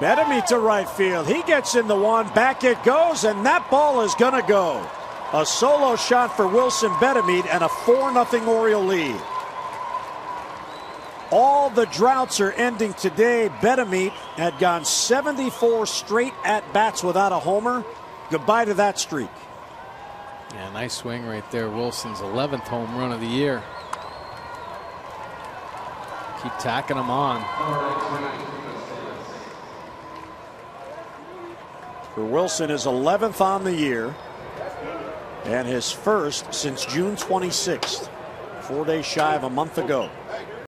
Betemit to right field. He gets in the one. Back it goes, and that ball is going to go. A solo shot for Wilson Betemit and a 4 0 Oriole lead. All the droughts are ending today. Betemit had gone 74 straight at bats without a homer. Goodbye to that streak. Yeah, nice swing right there. Wilson's 11th home run of the year. Keep tacking them on. For Wilson, is 11th on the year and his first since June 26th, four days shy of a month ago.